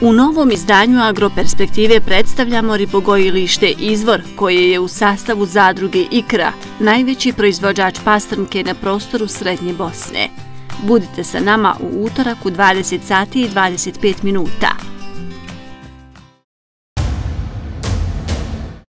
U novom izdanju Agroperspektive predstavljamo ribogojilište Izvor, koje je u sastavu zadruge IKRA, najveći proizvođač pastrnke na prostoru Srednje Bosne. Budite sa nama u utorak u 20 sati i 25 minuta.